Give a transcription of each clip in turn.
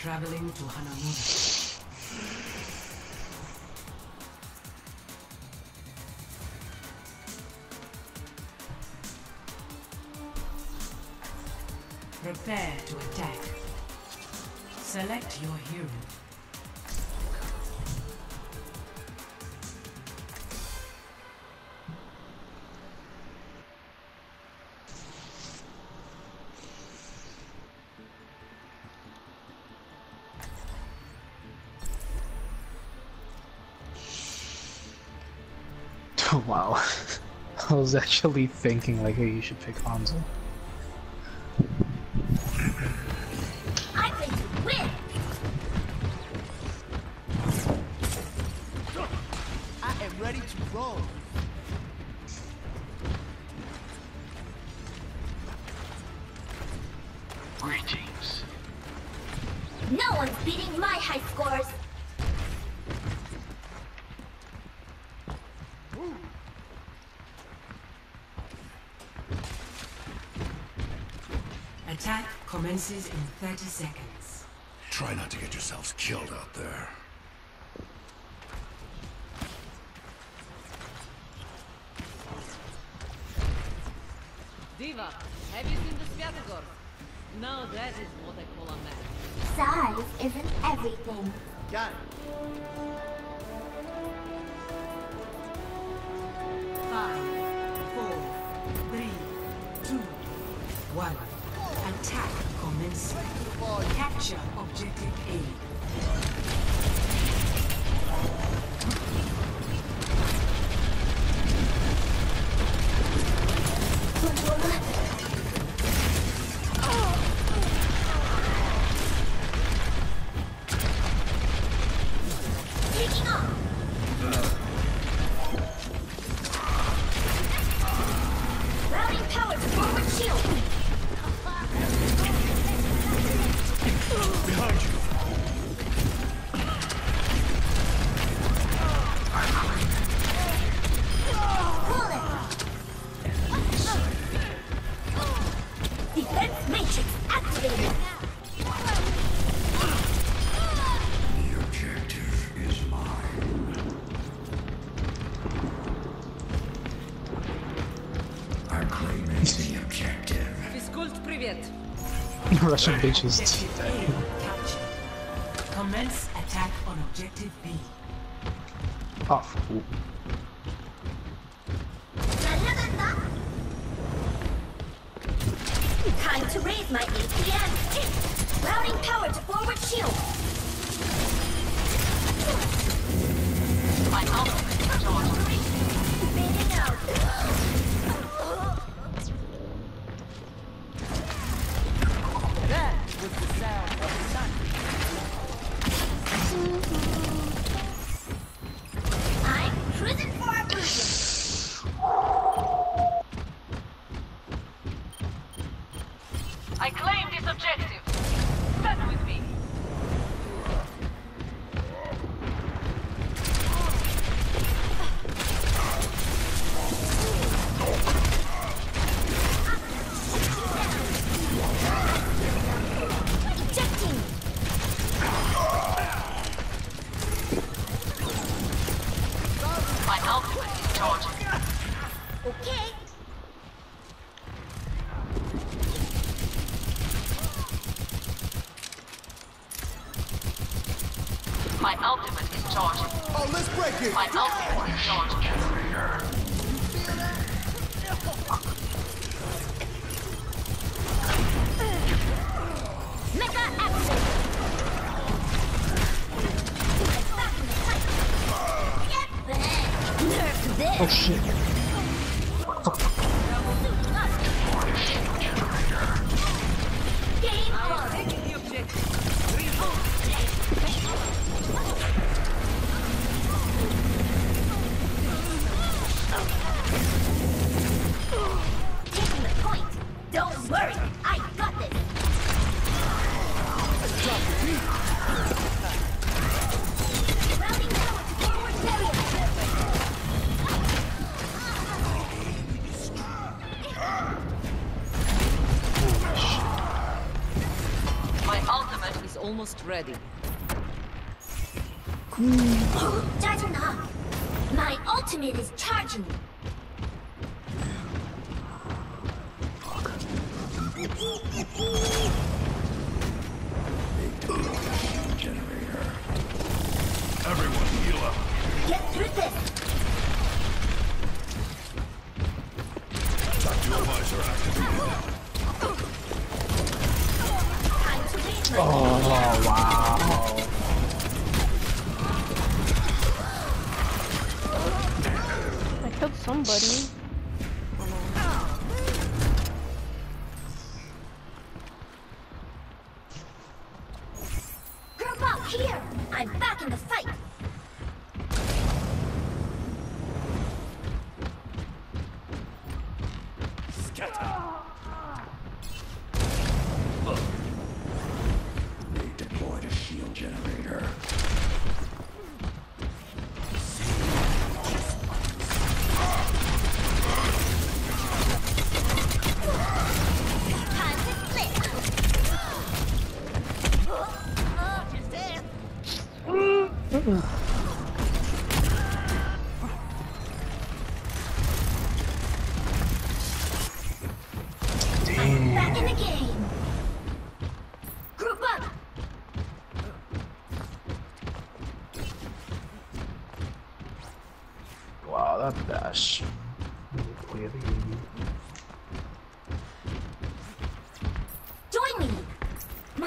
Traveling to Hanamura. Prepare to attack. Select your hero. wow. I was actually thinking like, hey, you should pick Hanzo. Ready to roll. Attack commences in 30 seconds. Try not to get yourselves killed out there. D.Va, have you seen the Svyatogor? Now that is what I call a man. Size isn't everything. Got it. Five, Attack commencing. Capture objective A. Taking Russian bitches. Objective A captured. Commence attack on objective B. Oh, Time to raise my APM! Routing power to forward shield! My ultimate is charged. Fading out! Okay! My ultimate is charging. Oh, let's break it. My ultimate is charging. Mecha action! Back in the fight! Get back! Nerf this! oh shit. almost ready. My ultimate is charging! Generator. Everyone, heal up! Get through this! Oh wow. I killed somebody.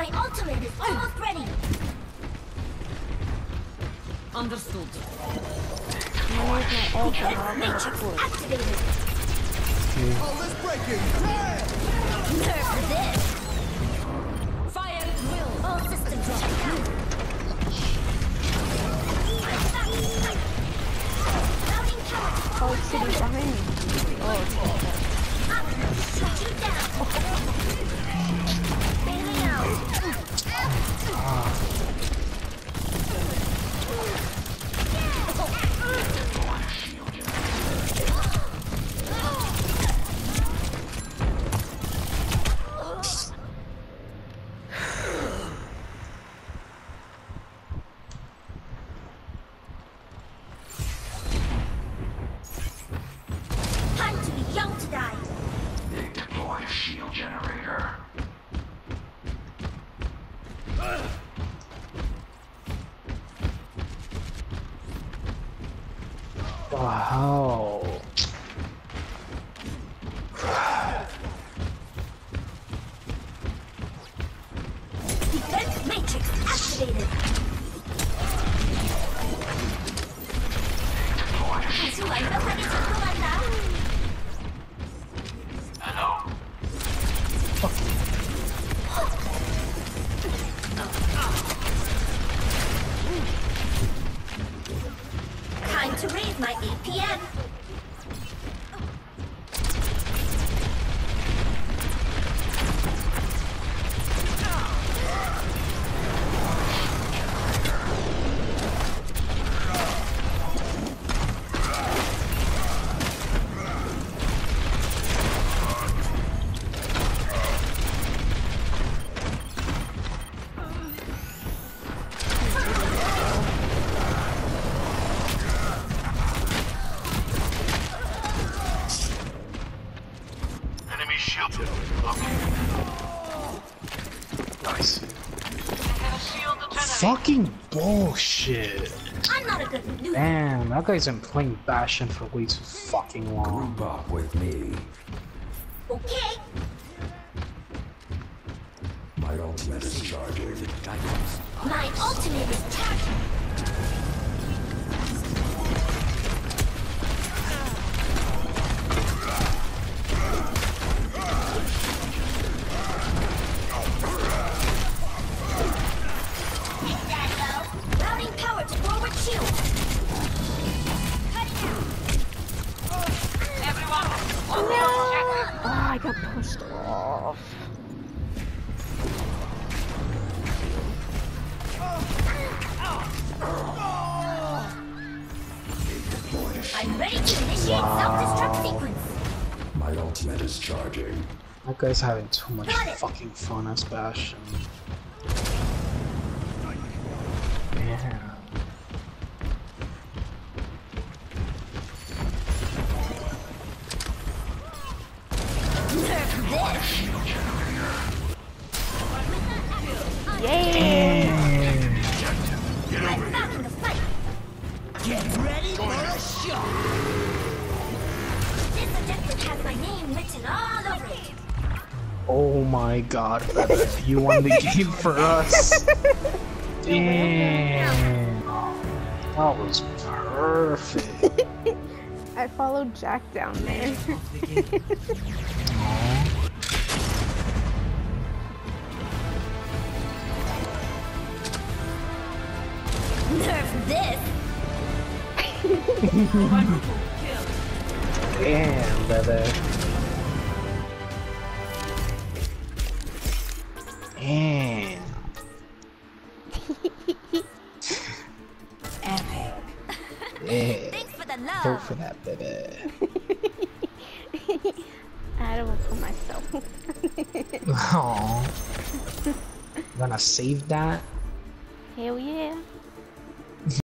My ultimate is almost ready. Understood. Matrix activated. Oh, let's break it! Yeah! Nerf this. Fire at will. All systems are go. I'm back in the fight. Routing power. Oh, it's sitting behind me. Oh, I'm gonna shoot you down. Wow. Enemy shield. Okay. Nice. Fucking bullshit. I'm not a good noob. Damn, that guy's been playing Bastion for way too fucking long. Group up with me. Okay. My ultimate is charging. My ultimate is charging. Got pushed off. I'm ready to initiate self-destruct sequence. My ultimate is charging. That guy's having too much fucking fun as Bastion. Yeah. Oh my god, you won the game for us. Damn. That was perfect. I followed Jack down there. Nerf this! Quadruple kill. Damn, Bebe. Damn. Epic. Yeah. Thanks for the love! for that, Bebe. I had to vote myself. Aww. Gonna save that? Hell yeah.